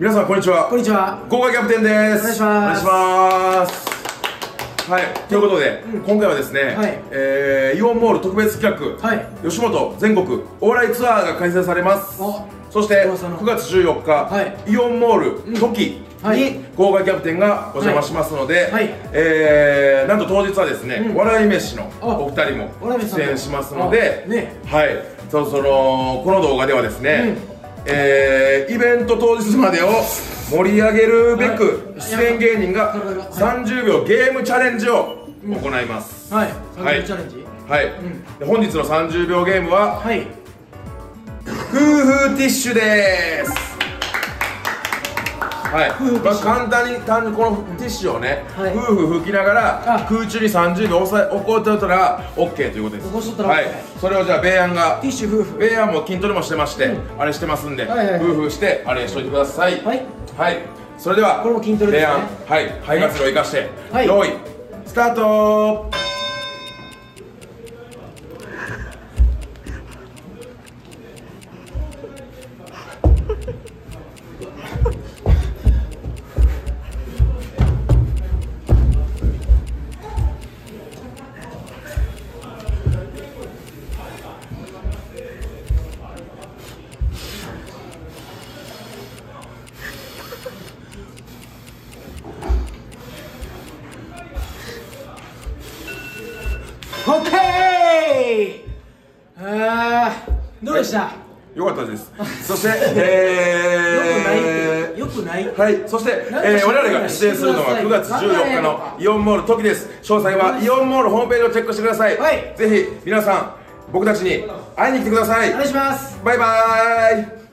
皆さんこんにちは。こんにちは。豪華キャプテンです。お願いします。お願いします。はい。ということで、うん。今回はですね、はい。えーイオンモール特別企画、はい。吉本全国お笑いツアーが開催されます。お。そして噂の。9月14日、はい。イオンモールトキはい。に豪華キャプテンがお邪魔しますので、はい。えーなんと当日はですね、うん。笑い飯のあ。お二人も出演しますので、あ。ね。はい。そそのこの動画ではですね、えーイベント当日までを盛り上げるべくはい。出演芸人が体がはい30秒ゲームチャレンジを行います、はい。はい。30チャレンジ。はい、で本日の30秒ゲームははい。夫婦ティッシュですはい。まあ、簡単に単にこのティッシュをね、はい。夫婦拭きながらあ。空中に30秒押さ起こってたら OK ということです。起こしとったらはい。OK それをじゃあベイアンがティッシュ夫婦。ベイアンも筋トレもしてまして、あれしてますんで、はいはいはい。夫婦してあれしといてください。はい。はい。それではこれも筋トレですね。ベイアンはい。肺活量を生かして、はい。用意。スタートオッケーあーどうでした？よかったです。そして えー、よくない？よくない？はい、そして、えー、我々が出演するのは9月14日のイオンモール時です。詳細はイオンモールホームページをチェックしてください、はい。ぜひ皆さん僕たちに会いに来てください。お願いします。バイバーイ